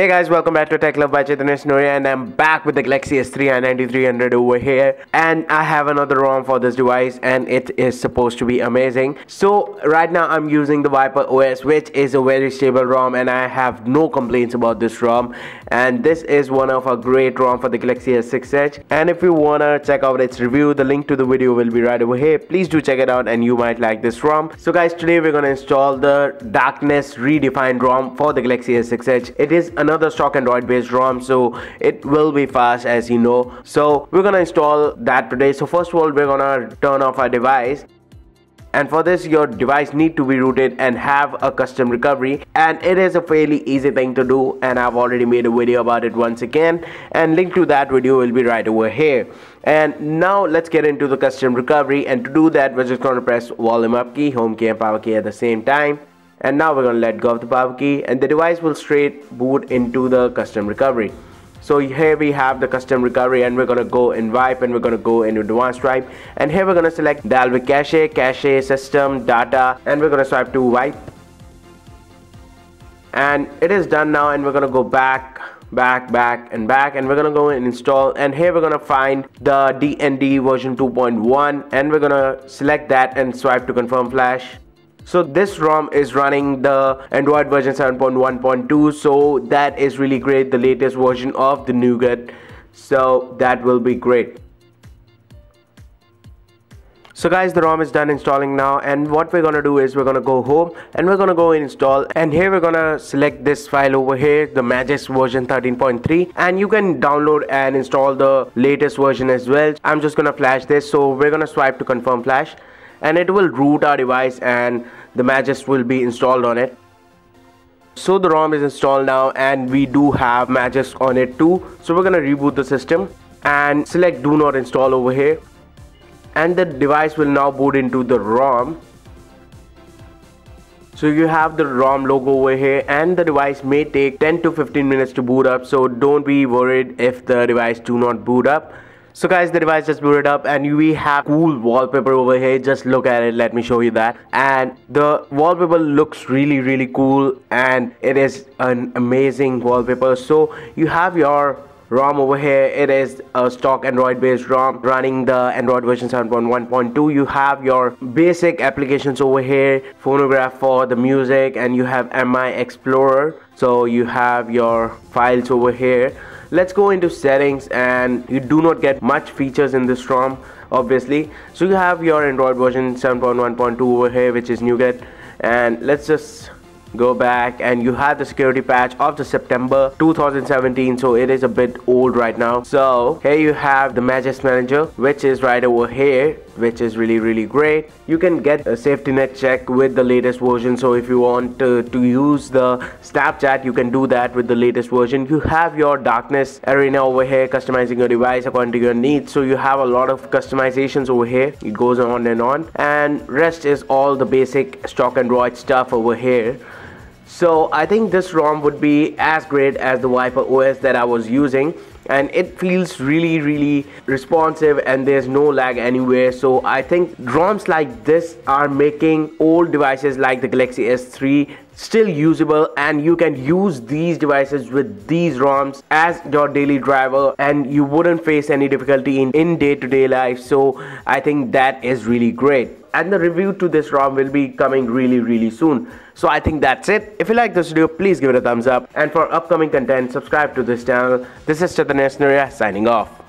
Hey guys, welcome back to Tech Love by Chaitanya Sanoriya and I'm back with the Galaxy S3 and 9300 over here and I have another ROM for this device and it is supposed to be amazing. So right now I'm using the Viper OS which is a very stable ROM and I have no complaints about this ROM and this is one of a great ROM for the Galaxy S6 Edge and if you wanna check out its review the link to the video will be right over here. Please do check it out and you might like this ROM. So guys today we're gonna install the Darkness redefined ROM for the Galaxy S6 Edge. It is an another stock android based rom so it will be fast as you know. So we're gonna install that today. So first of all we're gonna turn off our device. And for this your device need to be rooted and have a custom recovery. And it is a fairly easy thing to do and I've already made a video about it once again. And link to that video will be right over here. And now let's get into the custom recovery. And to do that we're just going to press volume up key home key and power key at the same time and now we're going to let go of the power key and the device will straight boot into the custom recovery. So here we have the custom recovery and we're going to go in wipe and we're going to go into advanced wipe. And here we're going to select Dalvik cache cache system data and we're going to swipe to wipe. And it is done now and we're going to go back back back and back and we're gonna go and install. And here we're gonna find the DND version 2.1 and we're gonna select that and swipe to confirm flash so this ROM is running the Android version 7.1.2 so that is really great the latest version of the Nougat so that will be great. So guys the ROM is done installing now and what we're gonna do is we're gonna go home and we're gonna go install and here we're gonna select this file over here the Magisk version 13.3 and you can download and install the latest version as well. I'm just gonna flash this so we're gonna swipe to confirm flash and it will root our device and the Magisk will be installed on it. So the ROM is installed now and we do have Magisk on it too. So we're gonna reboot the system and select do not install over here. And the device will now boot into the ROM. So you have the ROM logo over here and the device may take 10 to 15 minutes to boot up. So don't be worried if the device do not boot up so guys the device just booted up and we have cool wallpaper over here. Just look at it. Let me show you that. And the wallpaper looks really really cool and it is an amazing wallpaper. So you have your ROM over here. It is a stock Android based ROM running the Android version 7.1.2 you have your basic applications over here. Phonograph for the music and you have MiXplorer. So you have your files over here let's go into settings and you do not get much features in this ROM obviously. So you have your Android version 7.1.2 over here which is Nougat. And let's just go back and you have the security patch of the September 2017 so it is a bit old right now. So here you have the Magisk manager which is right over here which is really really great. You can get a safety net check with the latest version so if you want to, to use the Snapchat you can do that with the latest version. You have your darkness arena over here customizing your device according to your needs so you have a lot of customizations over here. It goes on and on. And rest is all the basic stock android stuff over here so I think this ROM would be as great as the Viper OS that I was using. And it feels really really responsive and there's no lag anywhere. So I think ROMs like this are making old devices like the Galaxy S3 still usable. And you can use these devices with these ROMs as your daily driver. And you wouldn't face any difficulty in in day-to-day -day life. So I think that is really great and the review to this ROM will be coming really really soon. So I think that's it. If you like this video please give it a thumbs up. And for upcoming content subscribe to this channel. This is Chaitanya Sanoriya signing off